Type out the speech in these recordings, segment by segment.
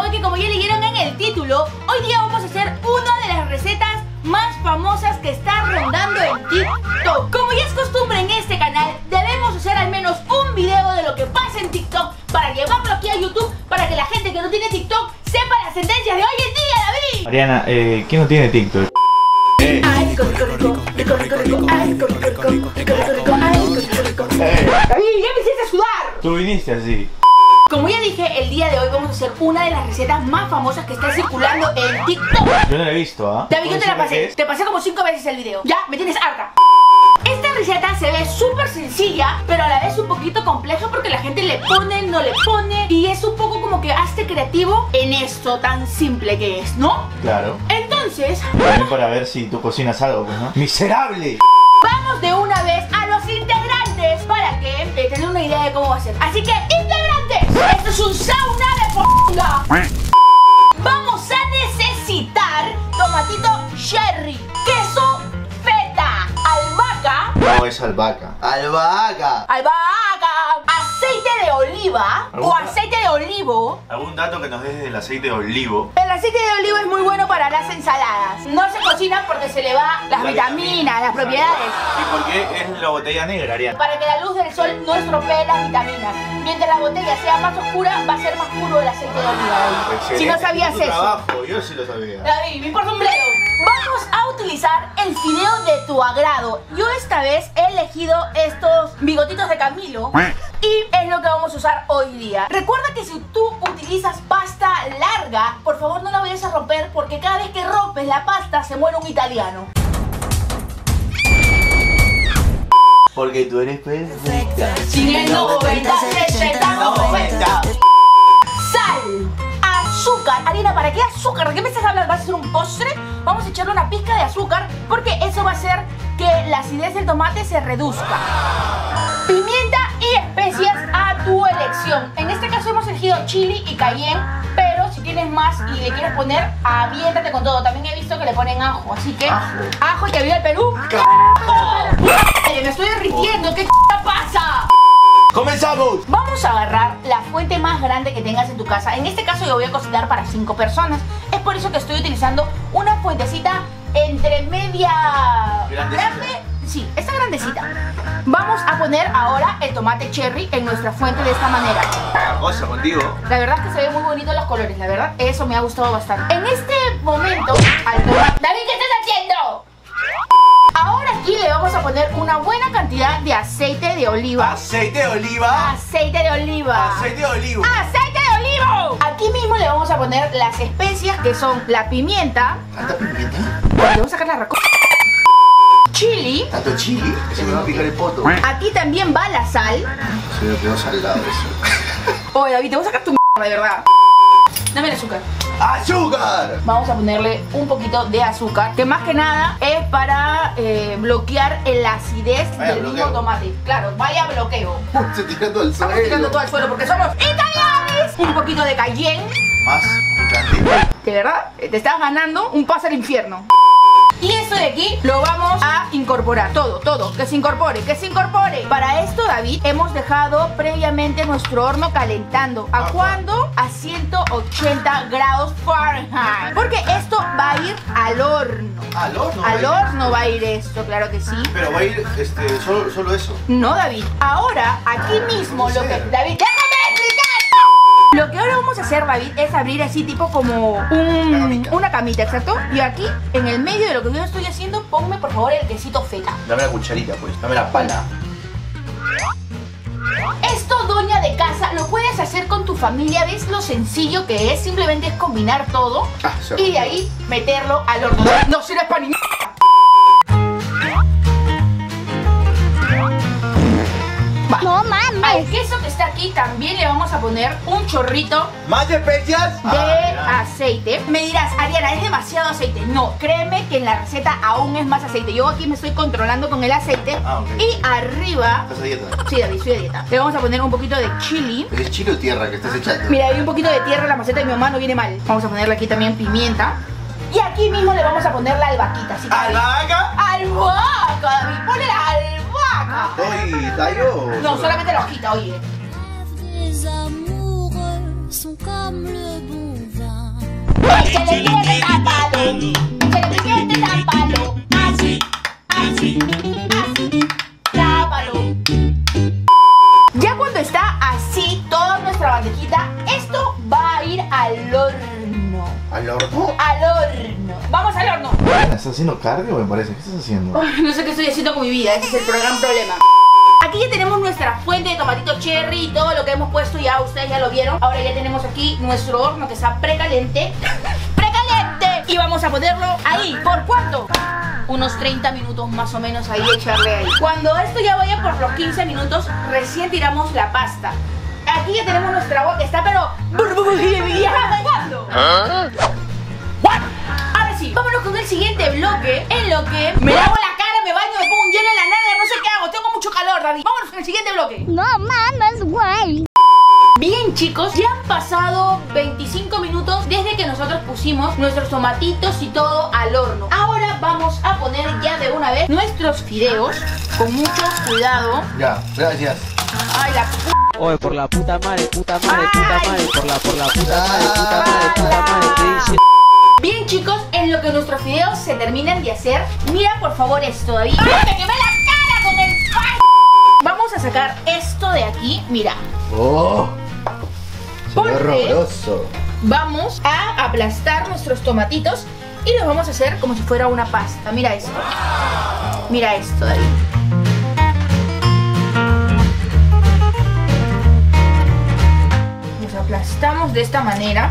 hoy que como ya leyeron en el título, hoy día vamos a hacer una de las recetas más famosas que está rondando en TikTok. Como ya es costumbre en este canal, debemos hacer al menos un video de lo que pasa en TikTok para llevarlo aquí a YouTube para que la gente que no tiene TikTok sepa las tendencias de hoy en día, David. Mariana, eh, ¿quién no tiene TikTok? David, ya me hiciste sudar. Tú viniste así. Como ya dije, el día de hoy vamos a hacer una de las recetas más famosas que está circulando en TikTok. Yo no la he visto, ¿ah? David, yo te la ¿Puedes decirme qué pasé. Te pasé como cinco veces el video. Ya, me tienes harta. Esta receta se ve súper sencilla, pero a la vez un poquito compleja porque la gente le pone, no le pone. Y es un poco como que hazte creativo en esto tan simple que es, ¿no? Claro. Entonces, También para ver si tú cocinas algo, pues, ¿no? ¡Miserable! vamos de una vez idea de cómo va a ser. Así que, integrantes, esto es un sauna de p***. Vamos a necesitar tomatito cherry, queso feta, albahaca, No, es albahaca. ¡Albahaca! albahaca, oliva o aceite de olivo. ¿Algún dato que nos des del aceite de olivo? El aceite de olivo es muy bueno para las ensaladas. No se cocina porque se le va las La vitaminas, las propiedades. ¿Y por qué es la botella negra, Ariana? Para que la luz del sol no estropee las vitaminas. Mientras la botella sea más oscura, va a ser más puro el aceite de oliva. David. Si no sabías tu eso. trabajo, yo sí lo sabía. David, importa un bledo. Vamos a utilizar el fideo de tu agrado. Yo esta vez he elegido estos bigotitos de Camilo. Y es lo que vamos a usar hoy día. Recuerda que si tú utilizas pasta larga, por favor no la vayas a romper porque cada vez que rompes la pasta se muere un italiano. Porque tú eres perfecta. Sin el 90, 60, 90. Harina, ¿para qué azúcar? ¿De qué me estás hablando? ¿Vas a hacer un postre? Vamos a echarle una pizca de azúcar porque eso va a hacer que la acidez del tomate se reduzca. Pimienta y especias a tu elección. En este caso hemos elegido chili y cayenne, pero si tienes más y le quieres poner, aviéntate con todo. También he visto que le ponen ajo, así que Ajo. ajo y que viva el Perú. Me estoy derritiendo, ¿qué pasa? ¡Comenzamos! Vamos a agarrar fuente más grande que tengas en tu casa. En este caso yo voy a cocinar para 5 personas. Es por eso que estoy utilizando una fuentecita entre media grande. Sí, esta grandecita. Vamos a poner ahora el tomate cherry en nuestra fuente de esta manera. Cosa contigo. La verdad es que se ven muy bonitos los colores, la verdad, eso me ha gustado bastante. En este momento, al. David, ¿qué estás haciendo? Aquí le vamos a poner una buena cantidad de aceite de oliva. Aceite de oliva. Aceite de oliva. Aceite de olivo. ¡Aceite de olivo! Aquí mismo le vamos a poner las especias que son la pimienta. ¿Tanta pimienta? Le vamos a sacar la raco. Chili. ¿Tanto chili? Se me va a picar el poto. Aquí también va la sal. Se me quedó salado eso. Oye, David, te voy a sacar tu mierda, de verdad. Dame el azúcar. ¡Azúcar! Vamos a ponerle un poquito de azúcar, que más que nada es para eh, bloquear la acidez Vaya del mismo tomate. Claro, vaya bloqueo. Estoy tirando al Estamos tirando suelo. todo al suelo porque somos italianos. Un poquito de cayenne. Más picante. De verdad, te estás ganando un pase al infierno. Y esto de aquí lo vamos a incorporar. Todo, todo. Que se incorpore, que se incorpore. Para esto, David, hemos dejado previamente nuestro horno calentando. ¿A cuándo? A 180 grados Fahrenheit. Porque esto va a ir al horno. Al horno. Al horno va a ir esto, claro que sí. Pero va a ir este, solo, solo eso. No, David. Ahora, aquí mismo, lo que. David, explicar. Lo que ahora vamos a hacer, David, es abrir así, tipo como un- Una camita. una camita, exacto. Y aquí, en el medio de lo que yo estoy haciendo, ponme por favor el quesito feta. Dame la cucharita, pues. Dame la pala. Esto, doña de casa, lo puedes hacer con tu familia. ¿Ves lo sencillo que es? Simplemente es combinar todo Ah, y de ahí meterlo al horno. No sirve para ni. Al queso que está aquí también le vamos a poner un chorrito ¿Más especias? de Ah, aceite. Me dirás, Ariana, es demasiado aceite. No, créeme que en la receta aún es más aceite. Yo aquí me estoy controlando con el aceite. Ah, ok. Y arriba. ¿Estás a dieta? Sí, David, estoy a dieta. Le vamos a poner un poquito de chili. ¿Es chile o tierra que estás echando? Mira, hay un poquito de tierra en la maceta de mi mamá, no viene mal. Vamos a ponerle aquí también pimienta. Y aquí mismo le vamos a poner la albahaquita. Así que, ¡Albahaca! ¡Albahaca, David! Tallo No, solamente la hojita, oye. Se le viene se le viene así, así, ¿Estás haciendo cardio me parece? ¿Qué estás haciendo? Ay, No sé qué estoy haciendo con mi vida, ese es el gran problema. Aquí ya tenemos nuestra fuente de tomatito cherry y todo lo que hemos puesto ya, ustedes ya lo vieron. Ahora ya tenemos aquí nuestro horno que está precaliente. ¡Precaliente! Y vamos a ponerlo ahí. ¿Por cuánto? Unos 30 minutos más o menos ahí, echarle ahí. Cuando esto ya vaya por los 15 minutos, recién tiramos la pasta. Aquí ya tenemos nuestra agua que está pero vámonos con el siguiente bloque en lo que me lavo la cara, me baño, me pongo un hielo en la nalga, no sé qué hago, tengo mucho calor, David. Vámonos con el siguiente bloque. No mames, güey. Bien chicos, ya han pasado 25 minutos desde que nosotros pusimos nuestros tomatitos y todo al horno. Ahora vamos a poner ya de una vez nuestros fideos con mucho cuidado. Ya, gracias. Ay, la p Oye, por la puta madre, puta madre, puta madre, por la, por la puta madre, puta madre, puta madre, te dice. Bien chicos, en lo que nuestros fideos se terminan de hacer, mira por favor esto, David. ¡Ay, me quemé la cara con el pan! Vamos a sacar esto de aquí, mira. Oh, horroroso. Vamos a aplastar nuestros tomatitos y los vamos a hacer como si fuera una pasta. Mira esto. Mira esto, David. Los aplastamos de esta manera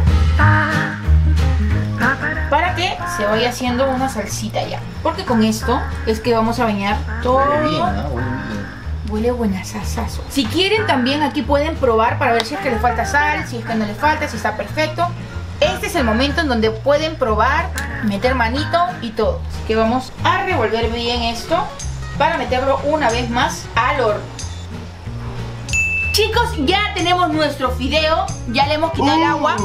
vaya haciendo una salsita ya. Porque con esto es que vamos a bañar todo. Huele bien, ¿ah? Huele bien. Huele buenasasazo. Si quieren también aquí pueden probar para ver si es que le falta sal, si es que no le falta, si está perfecto. Este es el momento en donde pueden probar, meter manito y todo. Así que vamos a revolver bien esto para meterlo una vez más al horno. Chicos, ya tenemos nuestro fideo, ya le hemos quitado el Uh, agua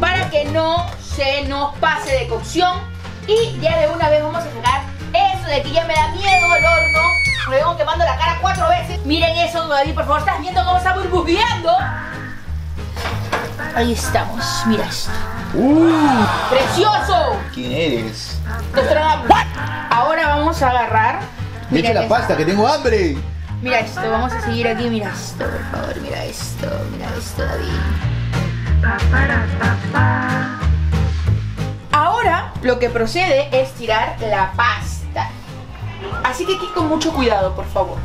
para que no se nos pase de cocción. Y ya de una vez vamos a sacar eso de aquí, ya me da miedo el horno. Me vengo quemando la cara cuatro veces. Miren eso, David, por favor, estás viendo cómo está burbujeando. Ahí estamos, mira esto. Uh, ¡Precioso! ¿quién eres? Ahora vamos a agarrar. Me echa Mira la pasta, que tengo hambre. Mira esto, vamos a seguir aquí, mira esto, por favor, mira esto, mira esto, David. Lo que procede es tirar la pasta. Así que aquí con mucho cuidado, por favor.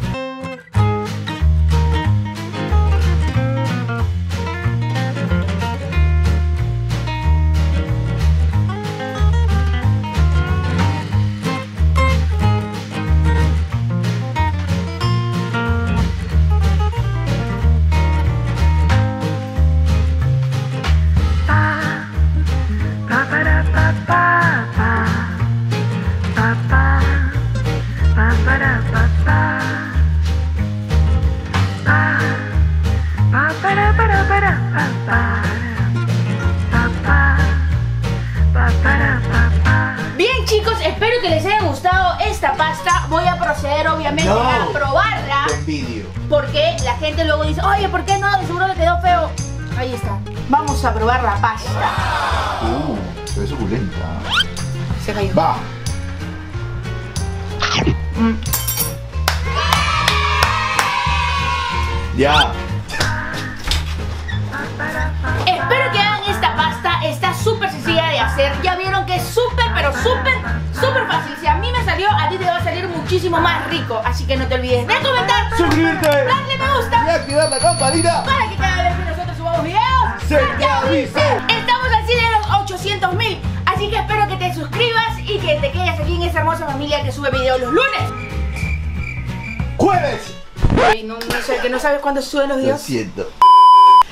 Bien chicos, espero que les haya gustado esta pasta. Voy a proceder obviamente No. a probarla. Porque la gente luego dice, oye, ¿por qué no? De seguro le quedó feo. Ahí está. Vamos a probar la pasta. Uh, se ve suculenta. Se cayó. Va. Mm. Ya. Espero que hagan esta pasta. Está súper sencilla de hacer. Ya vieron que es súper, pero súper, súper fácil. Si a mí me salió, a ti te va a salir muchísimo más rico. Así que no te olvides de comentar, Suscribirte. darle me gusta Y activar la campanita. para que cada vez que nosotros subamos videos Se te avise. Estamos así de los 800 mil. Sube videos los lunes. Jueves. Ay, no, no sé, que no sabes cuándo suben los Lo videos. siento.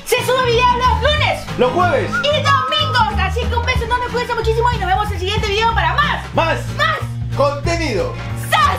Se sube videos los lunes Los jueves. y domingos. Así que un beso enorme, cuídense muchísimo y nos vemos en el siguiente video para más, Más más, contenido. ¡Sas!